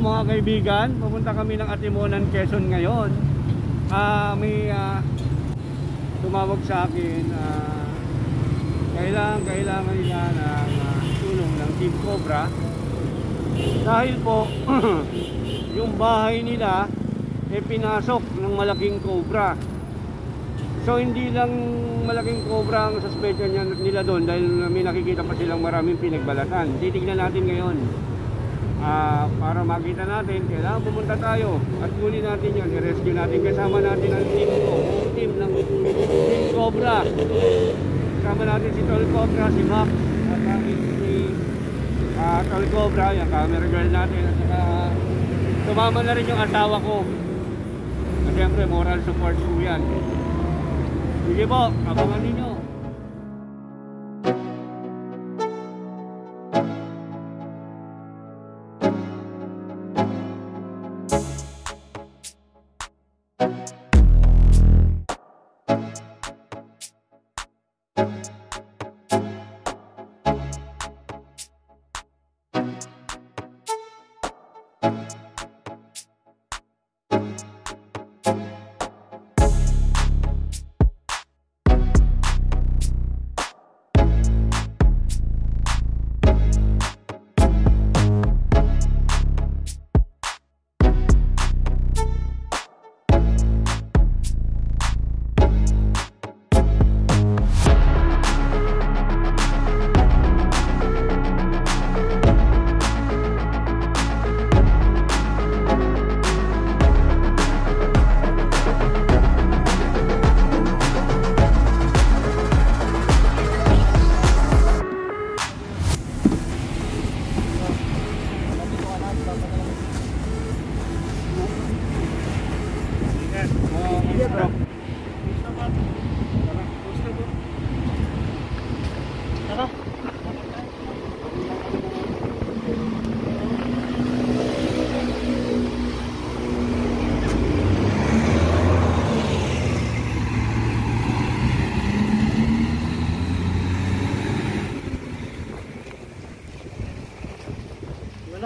mga kaibigan, pupunta kami ng Atimonan, Quezon ngayon. Ah, may ah, tumawag sa akin ah, kailangan kailangan nila ng ah, tulong ng Team Cobra dahil po yung bahay nila eh pinasok ng malaking cobra. So hindi lang malaking cobra ang suspecha niya, nila doon dahil may nakikita pa silang maraming pinagbalatan. Titignan natin ngayon. Ah, para makita natin, kailangan pumunta tayo at kunin natin yun, i-rescue natin. Kasama natin ang team ko, team ng Team Cobra. Kasama natin si Tol Cobra, si Max, at aking si ah, Tol Cobra, yung camera girl natin. At saka tumama na rin yung asawa ko. At syempre, moral support ko yan. Sige po, abangan ninyo.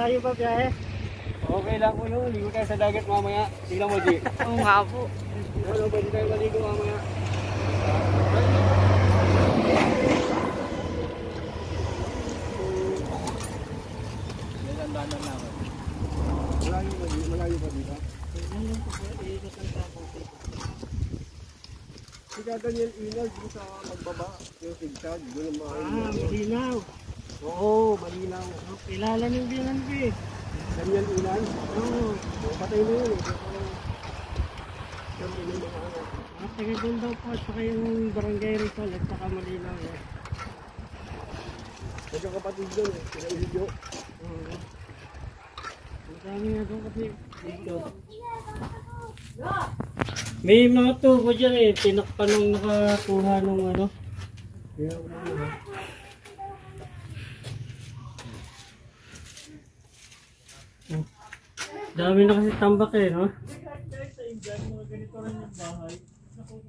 Malayo ba biyahe? Okay lang po yun. Ligo tayo sa dagat mamaya. Tingnan mo, G. Oo nga po. Ano, pwede tayo maligo mamaya. Malayo pa dito? Malayo pa dito? Ganun po po, iikot tapong Si Daniel Inal, dito sa magbaba, yung tigtag, doon ang mga Ah, malinaw. Oo, malinaw. Kilala ng eh. Daniel Inal, Oo. oh, patay na yun eh. Kaya yung mga ano. At taga doon daw po at saka yung barangay Rizal at saka malinaw eh. Magkakapatid doon eh, sila Ilyo. Oo. Ang dami nga doon kasi dito. May mga tubo dyan eh, tinakpan nung nakakuha nung ano. Kaya umano. Dami na kasi tambak eh, no?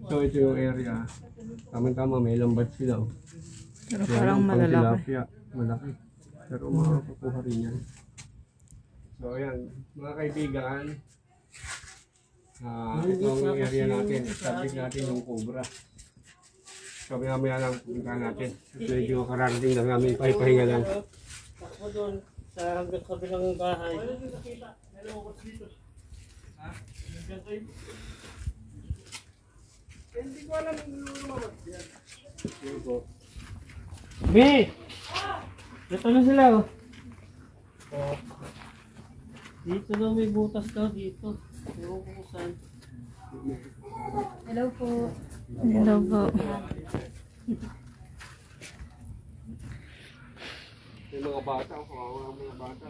So ito yung area. Tama-tama, may lambat sila. oh. Pero Yan parang malalaki. pang-tilapia. Malaki. Pero makakakuha rin yan. So ayan, mga kaibigan. Ah, ito ang area natin. Establish natin yung cobra. So maya maya lang pupunta natin. Medyo kararating lang namin. Pahipahinga lang. Takbo doon sa hanggang kabilang bahay. Hindi ko alam yung lumabas yan. Sige po. Be! Ito na sila oh. Oh. Dito daw may butas daw dito. Ewan ko kung saan. Hello po. Hello po. Yung mga bata, kawawa ang mga bata.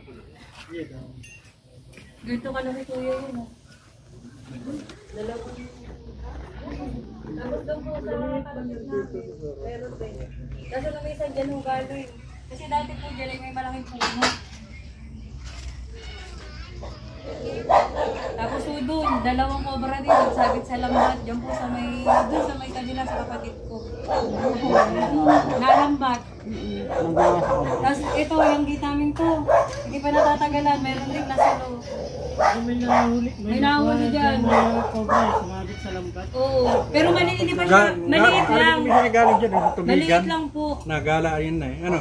Dito ka lang kuya yun. ah. Dalawang... Tapos doon po sa kalapit namin. Meron din. Kaso isa dyan ho galoy. Kasi dati po dyan ay may malaking puno. Tapos po doon, dalawang cobra din, nagsabit sa lambat. Diyan po sa may, doon sa may kanila sa kapatid ko. Nalambat. Tapos ito, yung gate namin to. Hindi pa natatagalan. Meron din nasa loob. May nahuli. May nahuli dyan. May cobra, sumabit sa lambat. Oo. Pero maliit pa siya. Maliit lang. May galing dyan. Maliit lang po. Nagala yun na eh. Ano?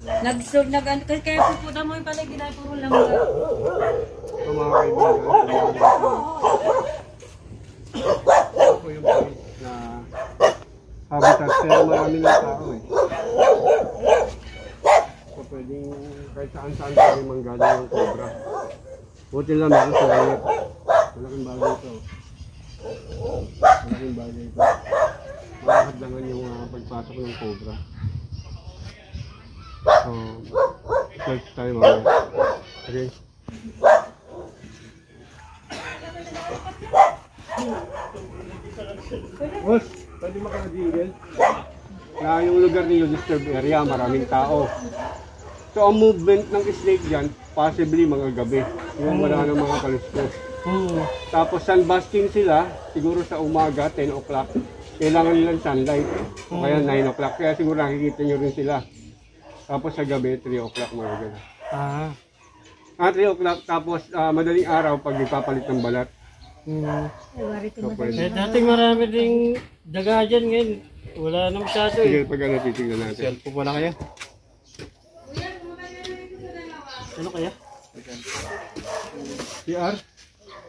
nag nag kasi kaya pupunta mo yung pala ginay puro lang? Ito mga kaibigan. Ito yung point na habitat pero marami ng tao eh. So pwedeng kahit saan saan pwede manggaling yung cobra. Buti lang meron sa langit. Malaking bagay ito. Malaking bagay ito. Makakadlangan yung uh, pagpasok ng cobra. So, search tayo mamaya. Okay? Boss, pwede makakajigil? Na yung lugar niyo, disturbed area, maraming tao. So ang movement ng snake dyan, possibly mga gabi. Yung wala ng mga kaluskos. Oo. Tapos sunbasking sila, siguro sa umaga, 10 o'clock. Kailangan nilang sunlight. O kaya 9 o'clock. Kaya siguro nakikita nyo rin sila. Tapos sa gabi, 3 o'clock mga ganun. Ah. Ah, 3 o'clock. Tapos ah, madaling araw pag nagpapalit ng balat. Hmm. So, pwede. Eh, dati marami ding daga dyan ngayon. Wala na masyado Sige, eh. pag ano, titignan natin. po pala kayo. Ano kaya? CR?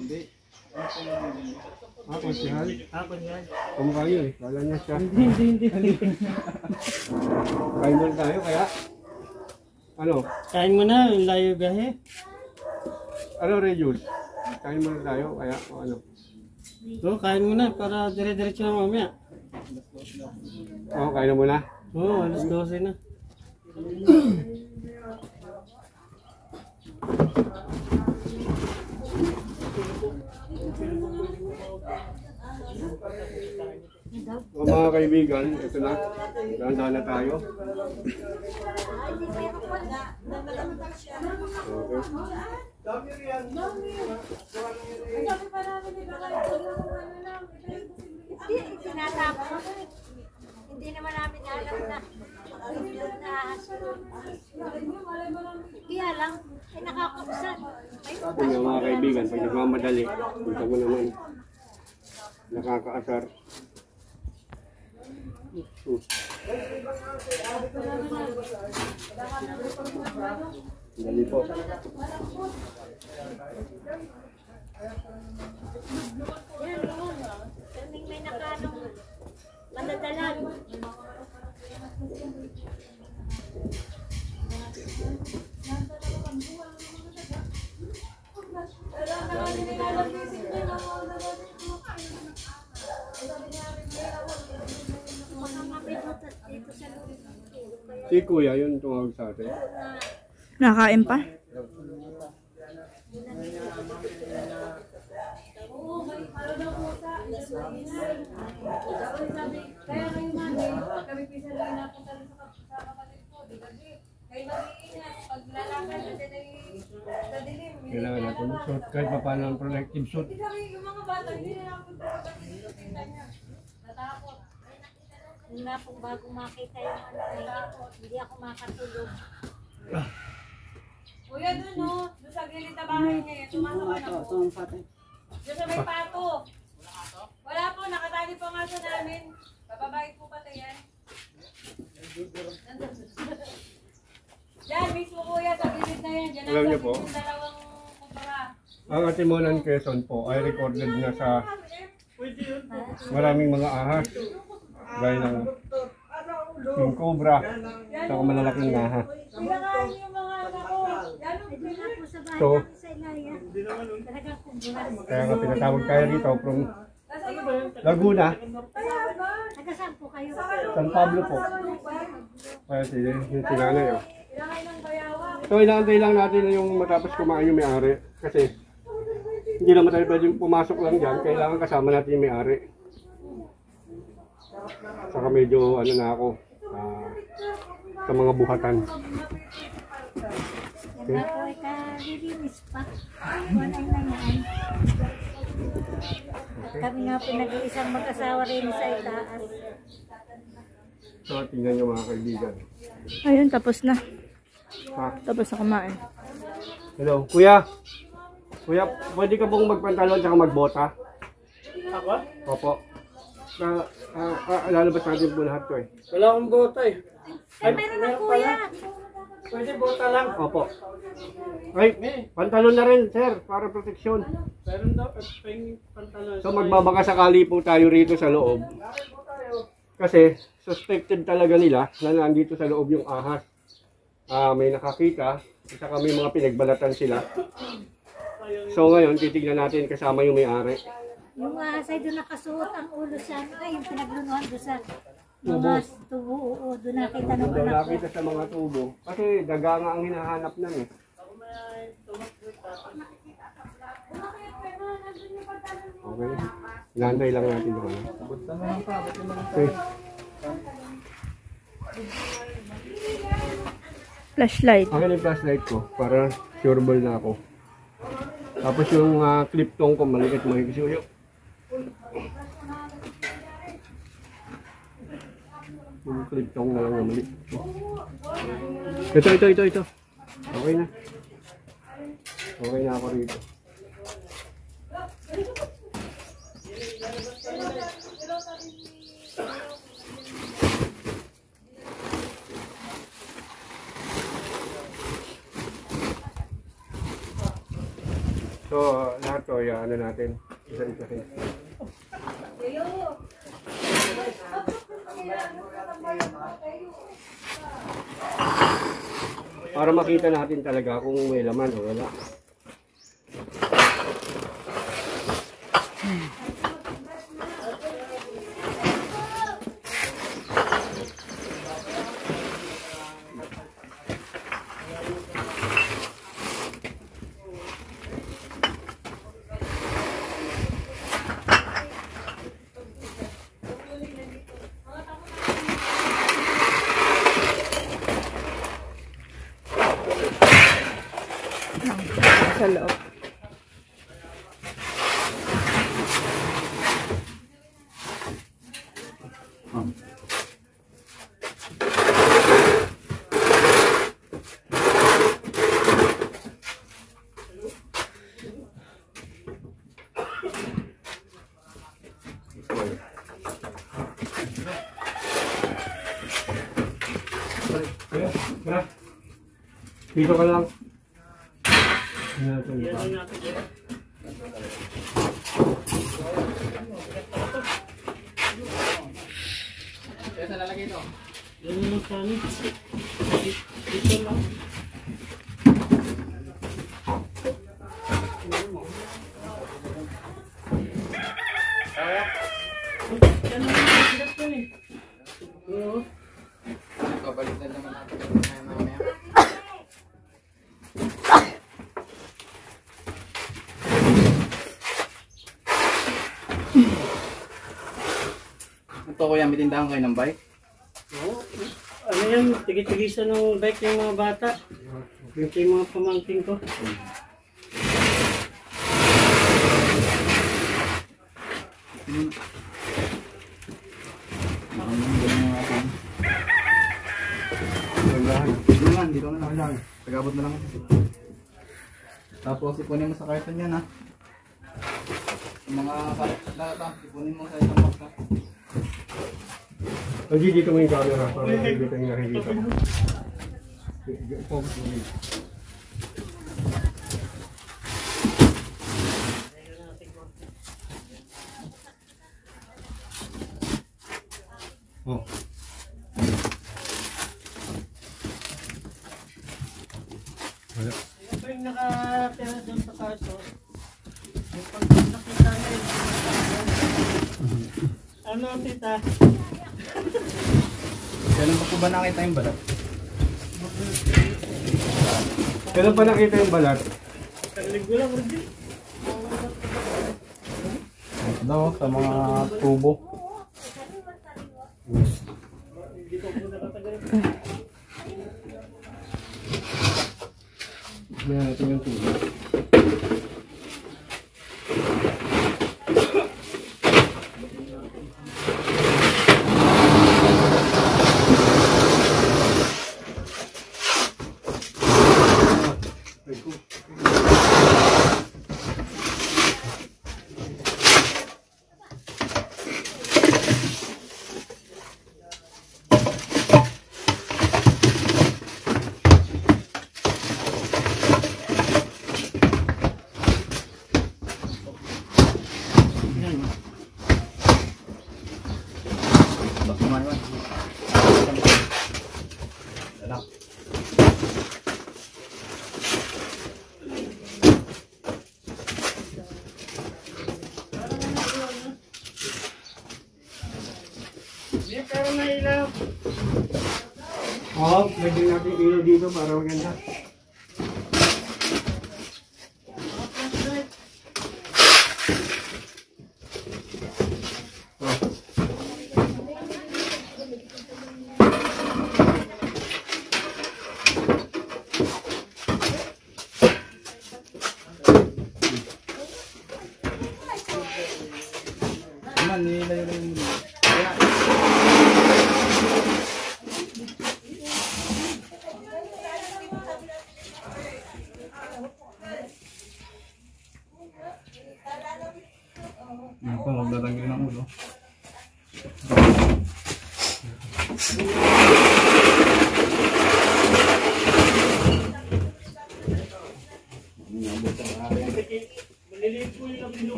Hindi. Ah, konsihal. Yan. Kumukha yun eh. Kala niya siya. Hindi, hindi, hindi. Kain muna tayo kaya. Ano? Kain mo na, layo gahe. Ano, Rejus? Kain muna tayo kaya o ano? Oo, kain mo na para dire-diretso na mamaya. Oo, kain na muna. Oo, alas 12 na. O mga kaibigan, ito na. Dahan-dahan na tayo. Hindi, tinatapos. Hindi naman namin alam na Kaya lang, Ay, Sabi nga mga kaibigan, pag nagmamadali, punta mo naman. Nakakaasar. Hmm. Dali po. yan yun. Kaming may nakanong madadalan. Si Kuya, yun tumawag sa atin. Nakain pa? Kaya kayo mami, kami pisa napunta rin sa kap- sa kapatid ko, di ba di? Kayo mag-iingat, Kailangan na natin ako- mag-suit kahit pa paano ang protective suit. Yung mga bata, hindi na ko, tingnan niya. Natakot. Yun nga po bago makita yung ano hindi ako makatulog. Kuya dun no, dun sa gilid na bahay niya, tumasok ka na po. Dun sa may pato. Wala po, nakatali pa nga sa namin. Bababait po pati yan. Yan, mismo kuya, sa gilid na yan. Diyan Alam niyo po? yung dalawang kumpara. Ang Atimonan Quezon po ay recorded na sa maraming mga ahas. Gaya ng yung cobra sa malalaking ahas. Pinakain yung mga anak ko. Yan, nga po sa bahay So, namin sa Ilaya. Talagang kumburas. Kaya nga pinatawag tayo dito from Laguna, Taga saan po kayo? San Pablo po. Kaya si yung sinanay oh. So inaantay lang natin yung matapos kumain yung may-ari. Kasi hindi naman tayo pwedeng pumasok lang dyan. Kailangan kasama natin yung may-ari. Saka medyo ano na ako ah, sa mga buhatan. Yan nga po ay kalilinis pa. Wala na yan. Kami nga po nag-iisang mag-asawa rin sa itaas. So, tingnan nyo mga kaibigan. Ayun, tapos na. Ha? Tapos na kumain. Hello, kuya. Kuya, pwede ka bang magpantalon at magbota? Ako? Opo. Na, ah, ah, lalabas natin po lahat ko eh. Wala akong bota eh. Ay, meron na kuya. Pwede bota lang. Opo. Ay, pantalon na rin, sir, para proteksyon. Meron daw at peng pantalon. So magbabaka sakali po tayo rito sa loob. Kasi suspected talaga nila na nandito sa loob yung ahas. Ah, may nakakita, at saka may mga pinagbalatan sila. So ngayon, titignan natin kasama yung may-ari. Yung asay doon nakasuot ang ulo sa ano, ay yung pinaglunuhan doon sa mga tubo. Oo, doon nakita ng anak ko. nakita sa mga tubo. Kasi daga nga ang hinahanap nun eh. Okay. Inantay lang natin yung ano. Okay. Flashlight. Akin yung flashlight ko para sure ball na ako. Tapos yung uh, clip tong ko maliit mo yung Yung clip tong na lang maliit. Ito, ito, ito, ito. Okay na. Okay na ako rito. So, lahat to, ya, ano natin. Isa-isa rin. Para makita natin talaga kung may laman o wala. Sa loob. Kaya, kaya. Dito ka lang. Ito kuya, may tindahan kayo ng bike? Oo. Ano yan, tigit-tigisan ng bike ng mga bata. Ito yung mga pamangking ko. Dito lang, dito na lang. Tagabot na lang. Tapos ipunin mo sa karton yan ha. Yung mga ito, ipunin mo sa isang box ha. Lagi dito mo yung camera para makikita yung nakikita. Focus mo dito. Oh. Wala. Ito yung nakatira doon sa kaso. Yung pag nakita na yun. Ano tita? Kailan pa po ba nakita yung balat? Kailan pa nakita yung balat? Linggo lang. Ito daw, sa mga tubo. Tingnan natin yung tubo. Pero nailaw. Oo, lagyan natin ilaw dito para maganda.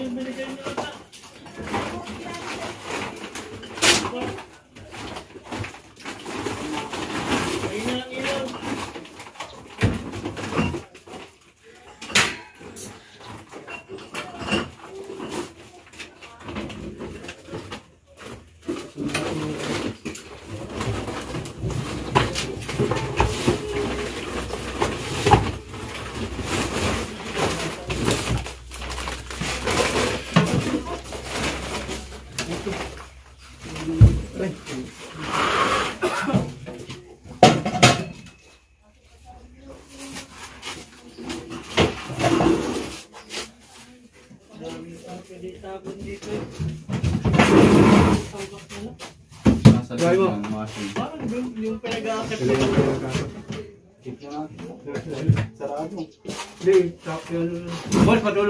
Thank you.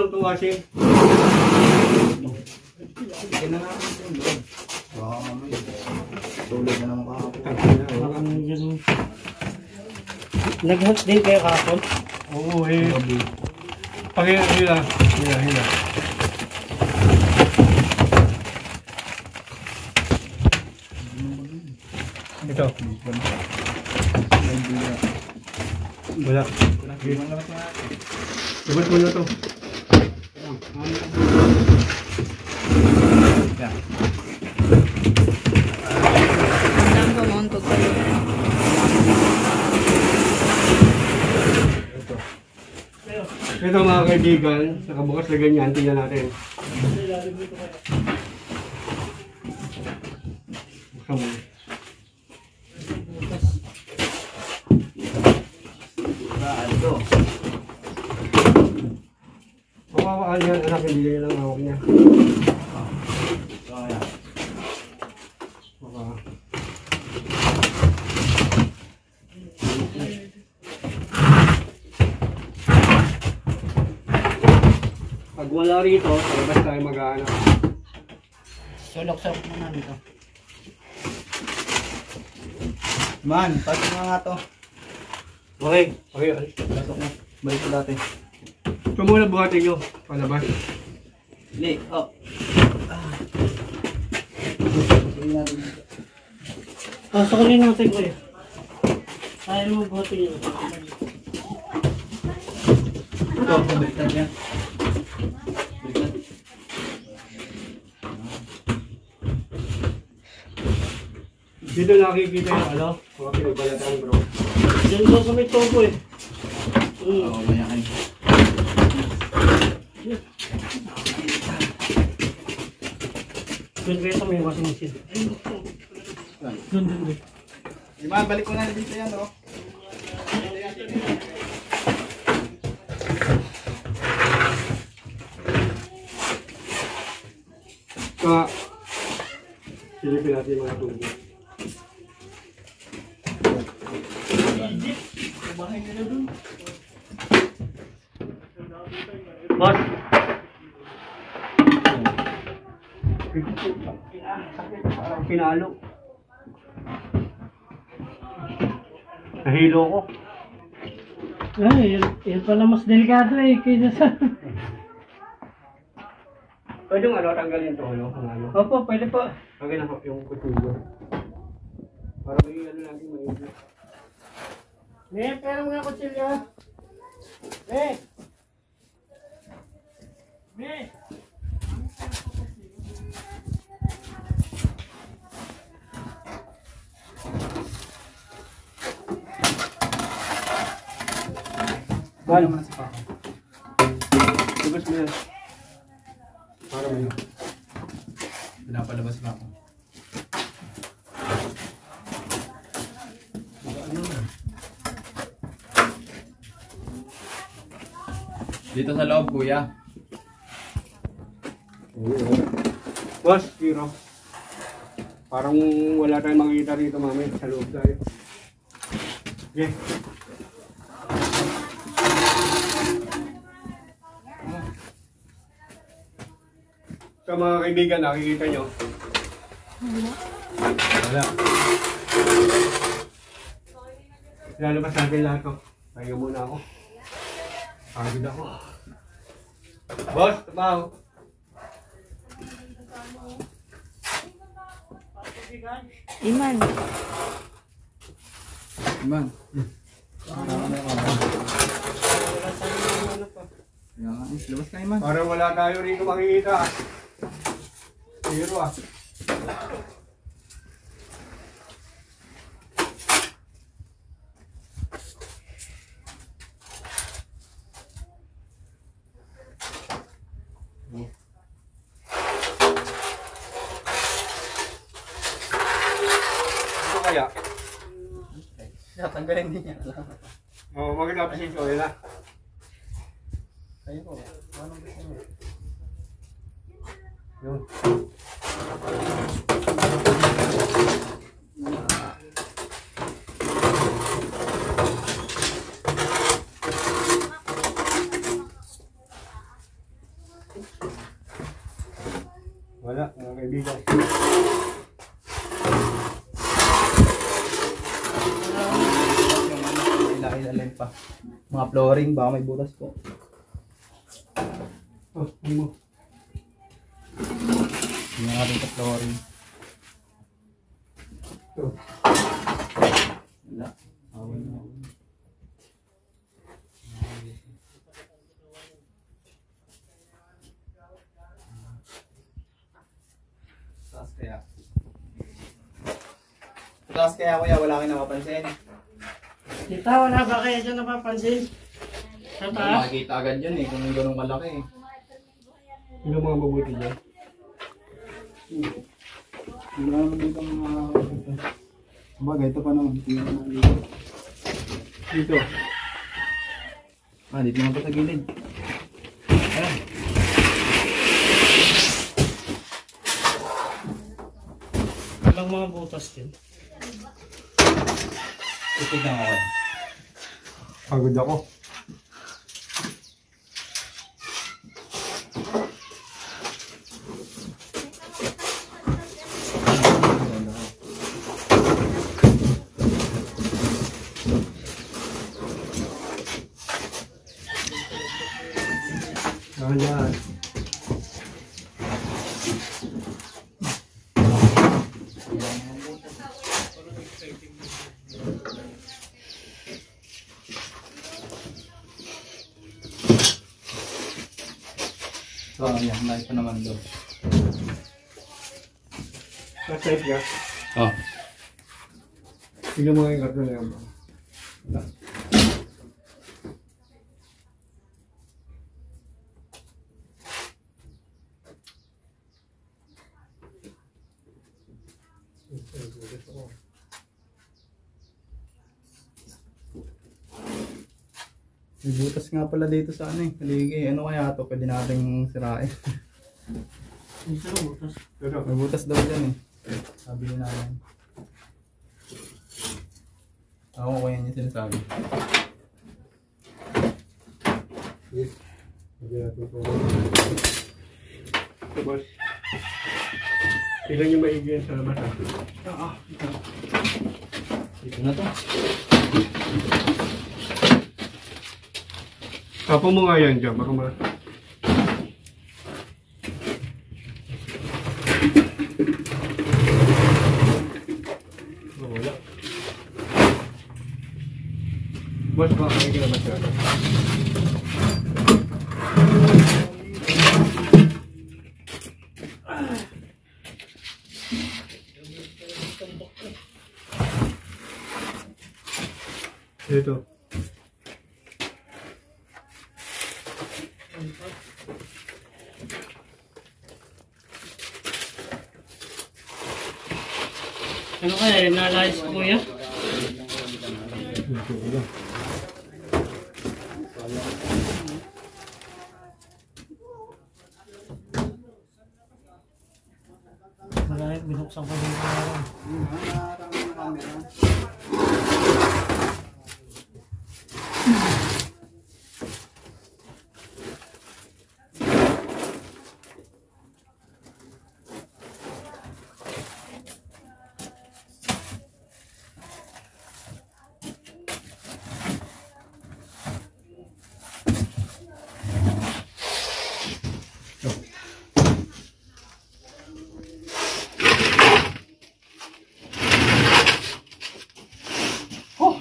Patulog itong washing. Ito yung loob. Baka mamaya. Tulad na naman kahapon. Parang ganun. Nag-hunt din kayo kapon? Oo, eh. Pakila, hila. Hila, hila. Ito. Wala. Natin. Ibot mo na to. Yan. Saan ko mauntog kayo? Ito mga kaibigan, nakabukas na ganyan, tingnan natin. Buksan mo. Sarado. Mawawaan yan, anak, hindi yan ang hawak niya. So, ayan. Baka. Pag wala rito, sa labas tayo mag-aanap. Sulok-sulok mo na dito. Man, pasok na nga to. Okay, okay, alis. Pasok na. Balik ko dati. Ito muna buhatin nyo, palabas. Li, oh. Ah. Sige natin dito. Pasokin natin kayo. Ayaw mo buhatin yun. Ito, baliktad niya. Dito nakikita yung ano, mga pinagbalatan bro. Diyan daw kami topo eh. Mm. Oo, maya kayo. Doon kayo sa may washing machine. Doon, doon, doon. Di man, balik ko na dito yan, oh. Ka, silipin natin yung mga tubig. Boss, Parang pinalo. Nahilo ko. Ay, yun, yun pala mas delikado eh, kaysa sa... Pwede yung ano, tanggalin to, ano, ang ano. Opo, pwede po. Tanggalin ako yung kutsilyo. Para may ano lagi maigi. May pera mga kutsilyo. Eh! Eh! Man, naman si Papa. lubos mo yan. Para may Pinapalabas si Papa. Dito sa loob, kuya. Boss, Kiro. Parang wala tayong makikita rito mami. Sa loob tayo. Okay. Sa mga kaibigan, nakikita nyo. Wala. Lalabas natin lahat to. Pahinga muna ako. Pagod ako. Boss, tabaho. Iman. Man. Tama na yung kamera. Kaya nga, eh, labas kayo man. Parang wala tayo rito makikita. Zero ah. Kaya? Tatanggalin din niya. Oo, oh, maganda pa si Joel ah. Kayo po. Anong gusto mo? Yun. Wala, mga kaibigan. Yung ano, ilalim pa. Mga flooring, baka may butas po. Oh, hindi mo. Yung ating sa flooring. Ito. Wala. Awal na. Taas kaya. Taas kaya kuya, wala kang napapansin. Kita, wala ba kayo dyan napapansin? Sa taas? Makikita agad yun eh, kung ganun malaki eh. Sino mga mabuti dyan? Wala naman dito mga... Bagay, ito pa naman. Dito. Ah, dito naman pa sa gilid. Ayan. Walang mga butas din. Titignan ako. Pagod ako. Ayan. So, pa naman doon. Nasave ka. Oh. Tingnan mo nga yung karton na yan. May butas nga pala dito sa ano eh. Haligi, ano kaya to? Pwede nating sirain. Dito ang butas. May butas daw dyan eh. Sabi niya namin. Ako ko yan yung sinasabi. yes. Hindi natin po. Ito, boss. Tignan nyo maigi yan sa labas. ah. Dito na to. Tapo mo nga yan dyan, baka ma... Oh, wala. Boss, baka kayo ka na masyado. Ito. Ano kaya, nalayas ko kuya? Ito wala. Marami, binuksan ko yung araw. Yun, ha, nakakami yung camera.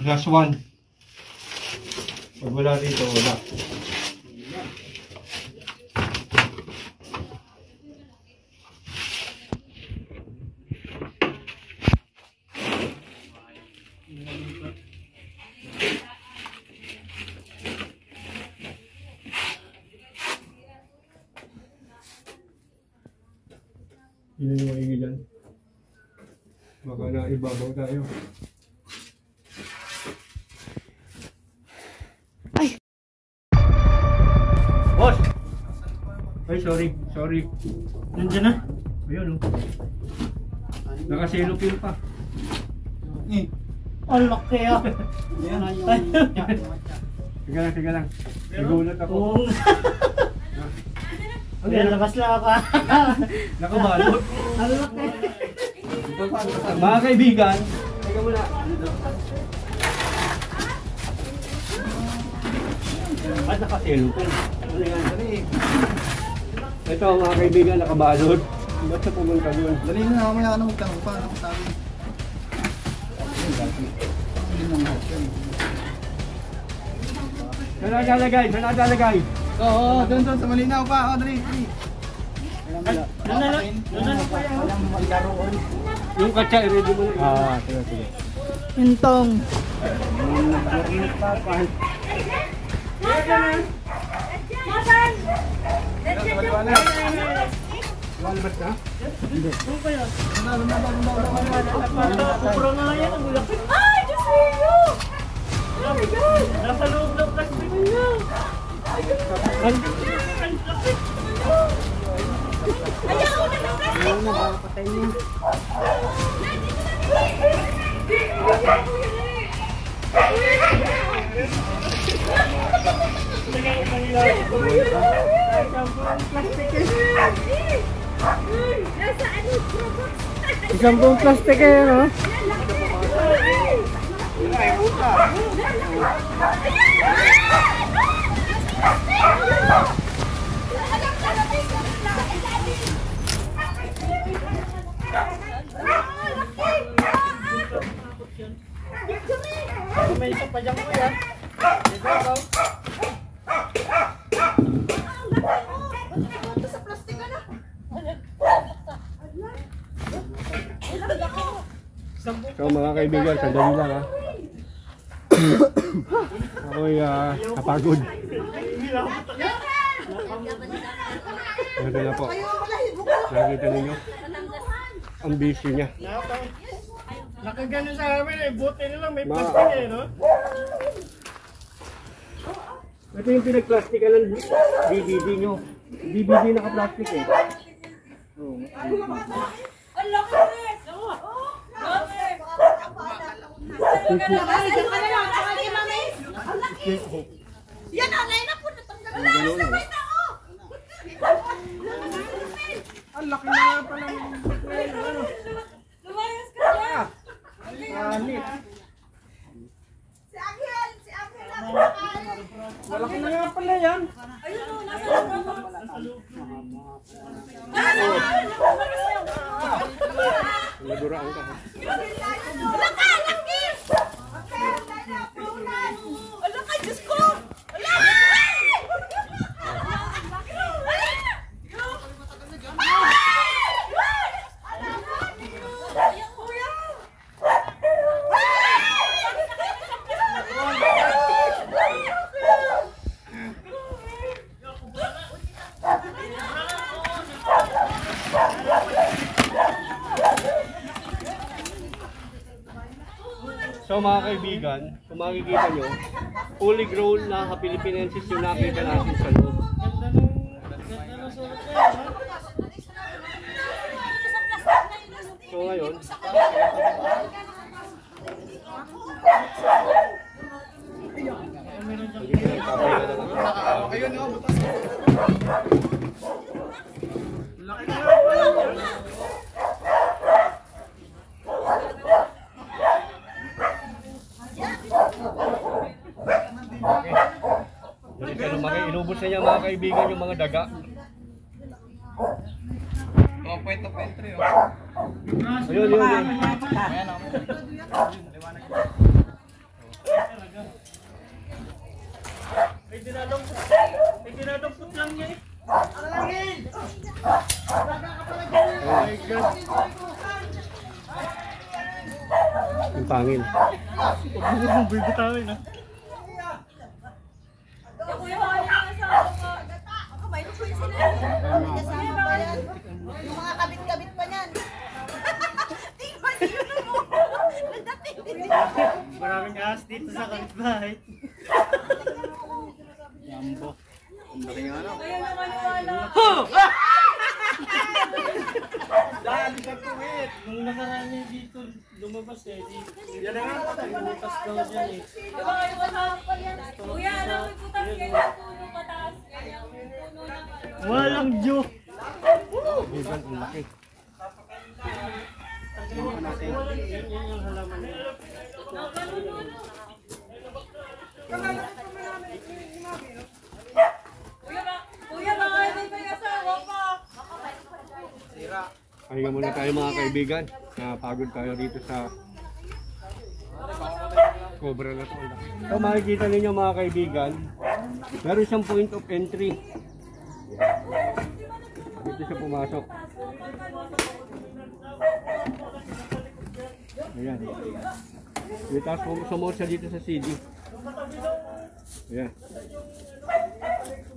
Last one. Pag wala dito, wala. Yun yung maigi dyan. Baka na ibabaw tayo. Boss! Ay, sorry. Sorry. Nandiyan na? Ayun, oh. Nakasilupin pa. Eh, Ang laki ah. yan ha, yung... Sige lang, sige lang. Nagulat ako. Oo. Ang labas lang ako. Nakabalot. Ang laki. Mga kaibigan, teka muna. Ba't nakasilupin? Ano yan? Dali, Ito mga kaibigan, nakabalot. Ba't sa pumunta doon? dali na, mamaya ka na magtanong pa. Ano sabi? Hindi mo nga. Saan nakalagay? Saan nakalagay? Oo, oh, doon doon sa malinaw pa. Oh, dali, dali. Doon na lang. Doon na lang pa yan. Yung katsa, i-ready mo na. Ah, sige, sige. Intong. Lalabas na? Kupro na lang yan. Ang laki. Ay, Diyos ko! Oh my God! Nasa loob ng plastic niya. Ayaw na ng plastic! Nasa ano, Dropbox? Isang buong plastic eh, no? May isang pa dyan ko yan. So mga kaibigan, sandali lang ha. Ako'y ah, kapagod. Ganda na po. Nakikita ninyo? Ang busy niya. Nakagano sa amin eh. Buti na lang may Ma- plastic eh, no? Ito yung pinagplastikan ng DVD nyo. DVD naka-plastic eh. Ang laki, Chris! Oo! Laki! Diyan ka na lang, tsaka kay Mami. Ang laki! Yan, alay na po, natanggal na. Alas na, wait na, oh! Ang laki na nga pala. Lumayas ka dyan! Anit. Si Angel! Si Angel na pinakain! Malaki na nga pala yan. Naguraan ka. So mga kaibigan, kung makikita nyo, fully grown na Philippinensis yung nakita natin sa loob. So ngayon, na. Ayun, no, butas. Ganun siya na niya mga kaibigan yung mga daga. Oh, point of entry, oh. Ayun, yun, yun. Ayan, oh. May may dinadampot lang niya eh. Yung pangil. Huwag mong bibitawin ha. Kuya, ano yung asawa ko? Ako, mayroon ko yung sinabi. Kasama pa yan. Yung mga kabit-kabit pa niyan. Tingnan siyo na mo. Nagdating din. Maraming ahas dito sa kapitbahay. Jambo. Ang laki nga, no? Kaya naman wala. Nung nakaraan niya dito, lumabas eh. Di, yan na nga, lumapas daw dyan eh. Diba kayo kasama pa yan? Kuya, alam mo putas ganyan puno pataas. Ganyan puno ng ano. Walang Diyo! Kaibigan, ang laki. Pahinga muna tayo mga kaibigan. Napagod tayo dito sa Cobra na to. So makikita ninyo mga kaibigan, meron siyang point of entry. Dito siya pumasok. Ayan. Dito tapos sumot siya dito sa CD. Ayan.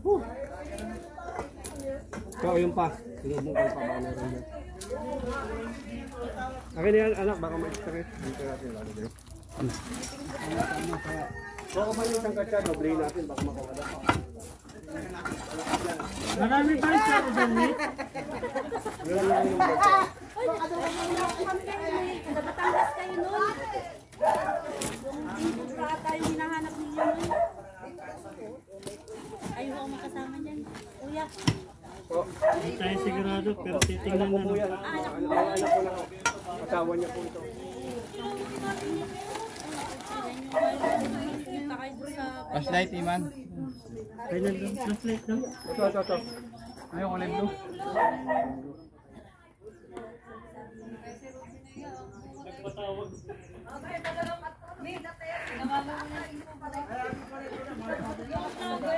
Woo! So, ayun pa. Sinubungkal pa ba meron yan? Akin yan, anak, baka ma-stress. Dito natin lalo dito. Baka pa yung isang katsa, doble natin, baka makawala. Marami pa yung katsa. Batangas kayo nun. Yung bata yung hinahanap ninyo nun. Ayaw ako makasama dyan. Kuya, Hindi tayo sigurado pero titingnan na. Anak mo. anak ko lang. Asawa niya po ito. Flashlight, Iman. Flashlight doon. Ito, ito, ito. Kulay blue. Nagpatawag.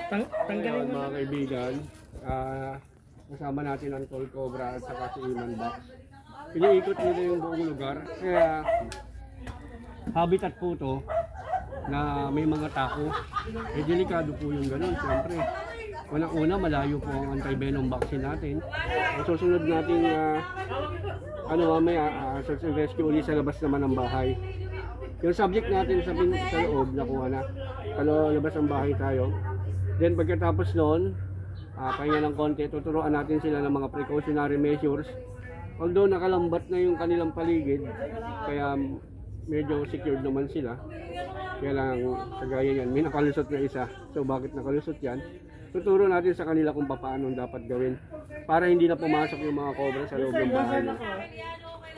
Tang tanggalin Ayan, mo. mga kaibigan, ah, kasama natin ang Tol Cobra at saka si Iman Box. Iniikot nila yung buong lugar. Kaya habitat po to na may mga tao. Eh, delikado po yung ganun, siyempre. Unang-una, malayo po ang anti-venom vaccine natin. Ang susunod natin, ah, ano mamaya, uh, search and rescue ulit sa labas naman ng bahay. Yung subject natin sa, sa loob, nakuha na. Kalo labas ng bahay tayo. Then pagkatapos noon, uh, pahinga ng konti, tuturuan natin sila ng mga precautionary measures. Although nakalambat na yung kanilang paligid, kaya medyo secured naman sila. Kaya lang, kagaya yan, may nakalusot na isa. So bakit nakalusot yan? Tuturo natin sa kanila kung paano dapat gawin para hindi na pumasok yung mga cobra sa loob ng bahay nila.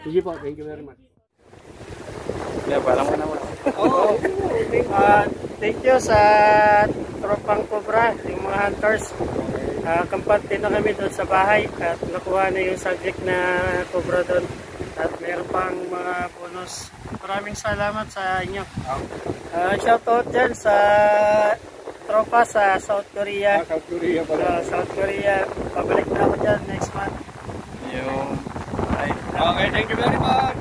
Sige po, thank you very much. Yeah, parang ka naman. Oo. Ah, thank you sa tropang Cobra, yung mga hunters. Ah, kampante na kami doon sa bahay at nakuha na yung subject na cobra doon. At meron pang mga bonus. Maraming salamat sa inyo. Ah, shoutout dyan sa tropa sa South Korea. Ah, South Korea pala. Sa South Korea. Pabalik na ako dyan next month. Yung... Ay, Okay, thank you very much.